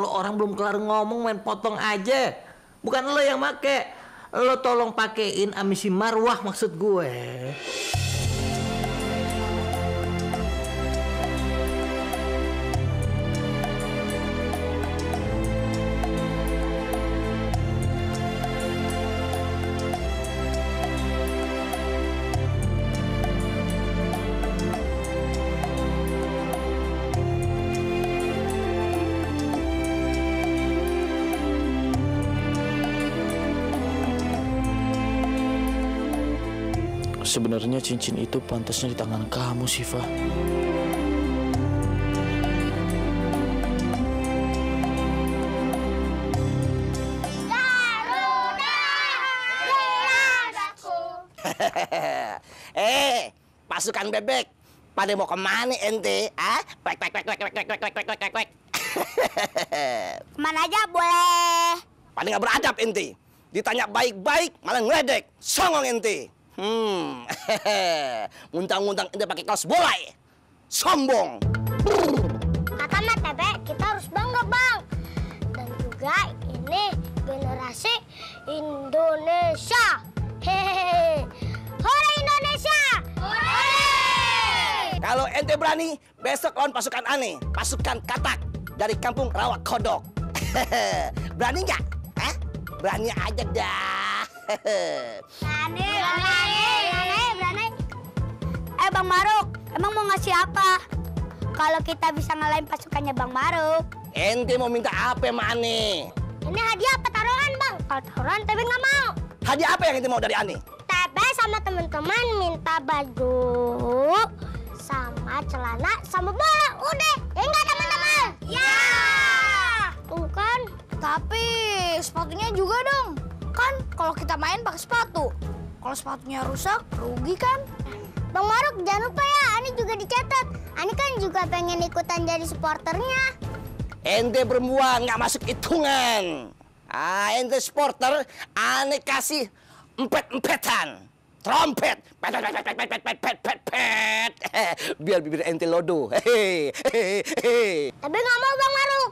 Kalau orang belum kelar ngomong main potong aja. Bukan lo yang make. Lo tolong pakein amisi marwah maksud gue. Sebenarnya cincin itu pantasnya di tangan kamu, Siva. eh, pasukan bebek. Pada mau ke mana ente? Ah? Kwek, kwek, kwek, kwek, kwek, kwek, kwek, kwek, kwek, kwek. Ke mana aja boleh. Pada nggak beradab ente. Ditanya baik-baik, malah ngeledek. Songong ente. Hmm, muntang-muntang ente pakai kaos bola ya? Sombong. Kata Mat Tebe, kita harus bangga bang. Dan juga ini generasi Indonesia. Hehehe. Hore Indonesia! Hore! Kalau ente berani, besok lawan pasukan aneh, pasukan katak dari kampung Rawak Kodok. berani nggak? Hah? Berani aja dah. Berani, berani, berani, berani. Eh Bang Maruk, emang mau ngasih apa? Kalau kita bisa ngalahin pasukannya Bang Maruk. ente mau minta apa sama aneh? Ini hadiah apa taruhan Bang? Kalau taruhan Tebe nggak mau. Hadiah apa yang ente mau dari aneh? Tebe sama teman-teman minta baju sama celana sama bola. Udah, ya enggak teman-teman? Ya. Tuh kan. Tapi sepatunya juga dong. Kan kalau kita main pakai sepatu. Kalau sepatunya rusak, rugi kan? Bang Maruk, jangan lupa ya, Ani juga dicatat. Ani kan juga pengen ikutan jadi supporternya. Ente perempuan nggak masuk hitungan. Ah, ente supporter, aneh kasih empet-empetan. Trompet. Pet, pet, pet, pet, pet, pet, pet, pet, pet. Biar bibir ente lodo. Hehehe. Tapi nggak mau Bang Maruk.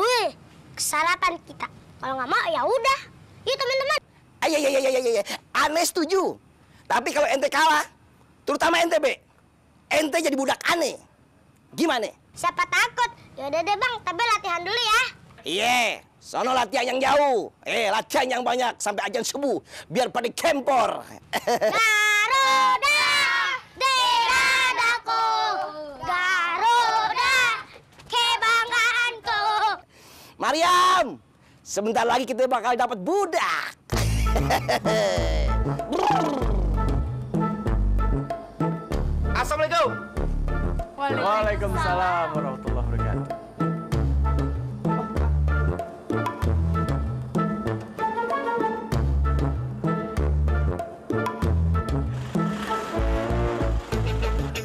Wih, kesalahan kita. Kalau nggak mau ya udah. Yuk teman-teman. Ay, ay, ay, ay, ay, ay. Aneh setuju. Tapi kalau ente kalah, terutama ente, Be, ente jadi budak aneh. Gimana? Siapa takut? Yaudah deh Bang, tapi latihan dulu ya. Iya, sono latihan yang jauh. Eh, latihan yang banyak sampai ajan subuh. Biar pada kempor. Garuda di dadaku, Garuda kebanggaanku. Mariam, sebentar lagi kita bakal dapat budak. Assalamualaikum. Waalaikumsalam warahmatullahi wabarakatuh.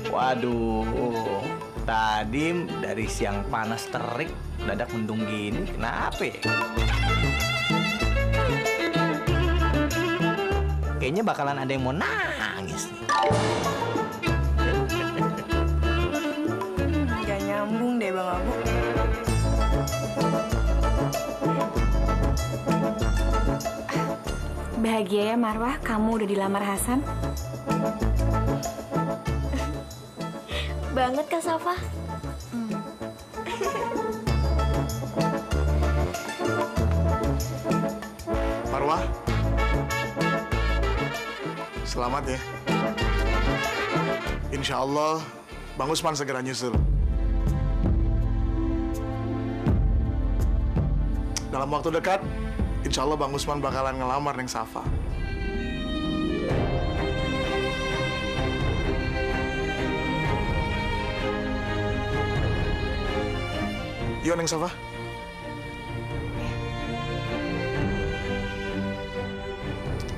Waduh, tadi dari siang panas terik, dadak mendung gini, kenapa ya? Kayaknya bakalan ada yang mau nangis nih. Gak nyambung deh Bang Abu. Bahagia ya Marwah, kamu udah dilamar Hasan? Banget Kak Safa. Selamat ya. Insya Allah, Bang Usman segera nyusul. Dalam waktu dekat, insya Allah Bang Usman bakalan ngelamar Neng Safa. Yuk Neng Safa.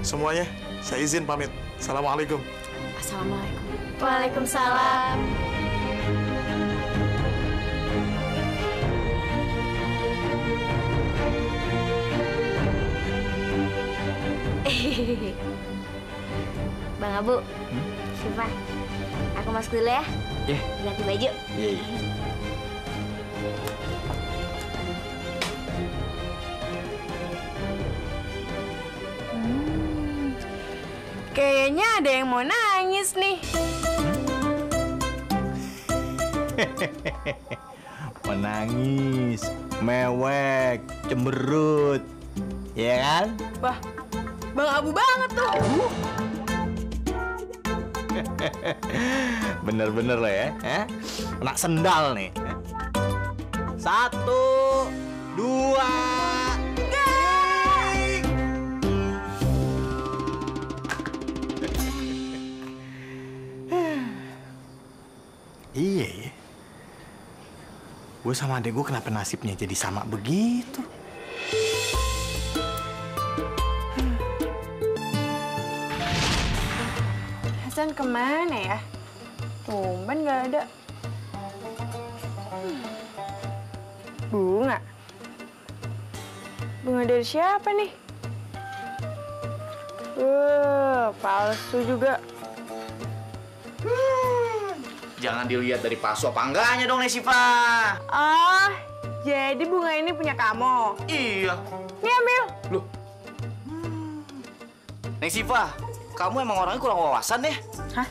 Semuanya, saya izin pamit. Assalamualaikum. Assalamualaikum. Waalaikumsalam. Bang Abu, Siva, aku masuk dulu ya. Iya. Ganti baju. Iya, iya. Kayaknya ada yang mau nangis nih. Menangis, mewek, cemberut. Ya kan? Wah, Bang Abu banget tuh. Bener-bener lo ya, eh? Anak sendal nih. Satu, dua, Gue sama adek gue kenapa nasibnya jadi sama begitu? Hasan ke mana ya? Tumben gak ada. Hmm. Bunga? Bunga dari siapa nih? Uh, palsu juga. Jangan dilihat dari palsu apa enggaknya dong nih Siva. Ah, jadi bunga ini punya kamu. Iya. Nih ambil. Loh. Neng Siva, kamu emang orangnya kurang wawasan deh. Hah?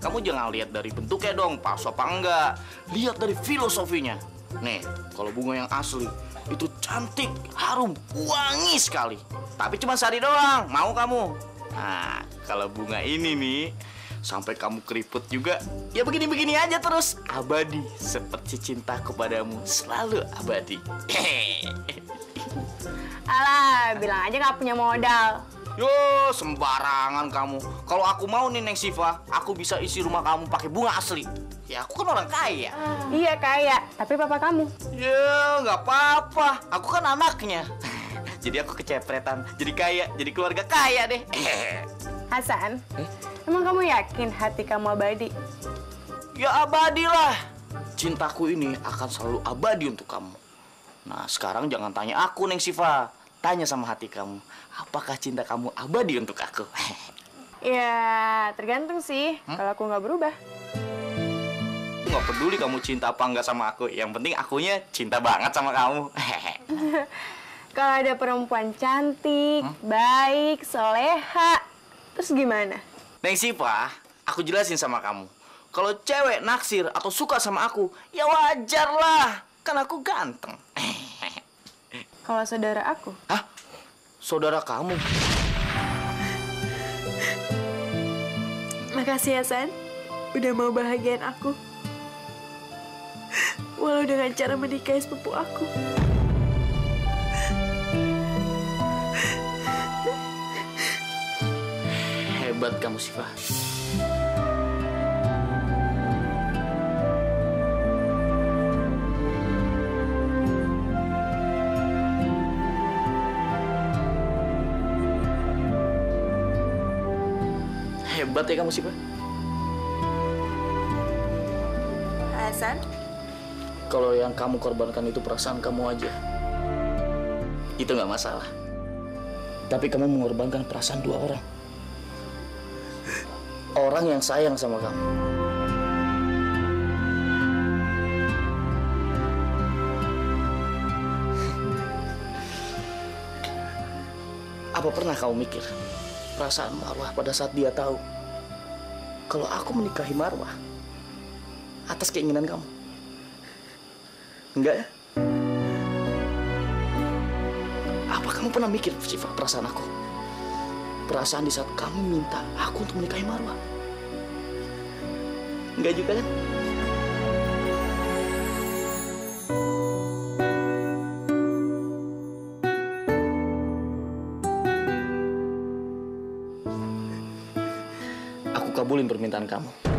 Kamu jangan lihat dari bentuknya dong, palsu apa enggak. Lihat dari filosofinya. Nih, kalau bunga yang asli itu cantik, harum, wangi sekali. Tapi cuma sehari doang, mau kamu? Nah, kalau bunga ini nih, sampai kamu keriput juga, ya begini-begini aja terus. Abadi, seperti cintaku padamu, selalu abadi. Alah, bilang aja gak punya modal. Yo, sembarangan kamu. Kalau aku mau nih Neng Siva, aku bisa isi rumah kamu pakai bunga asli. Ya, aku kan orang kaya. Iya kaya, tapi papa kamu. Ya, nggak apa-apa. Aku kan anaknya. jadi aku kecepretan, jadi kaya, jadi keluarga kaya deh. Hasan, emang kamu yakin hati kamu abadi? ya abadi lah. Cintaku ini akan selalu abadi untuk kamu. Nah, sekarang jangan tanya aku, Neng Siva. Tanya sama hati kamu, apakah cinta kamu abadi untuk aku? Ya, tergantung sih. Kalau aku nggak berubah. Nggak peduli kamu cinta apa enggak sama aku. Yang penting akunya cinta banget sama kamu. Kalau ada perempuan cantik, baik, soleha, terus gimana? Neng Siva, aku jelasin sama kamu. Kalau cewek naksir atau suka sama aku, ya wajar lah. Kan aku ganteng. Kalau saudara aku? Hah? Saudara kamu? Makasih ya, San. Udah mau bahagian aku. Walau dengan cara menikahi sepupu aku. Hebat kamu, Siva. Hebat ya kamu, Siva. Hasan? Kalau yang kamu korbankan itu perasaan kamu aja. Itu nggak masalah. Tapi kamu mengorbankan perasaan dua orang. Orang yang sayang sama kamu. Apa pernah kamu mikir perasaan Marwah pada saat dia tahu kalau aku menikahi Marwah atas keinginan kamu? Enggak ya? Apa kamu pernah mikir sifat perasaan aku? Perasaan di saat kamu minta aku untuk menikahi Marwa? Enggak juga kan? Aku kabulin permintaan kamu.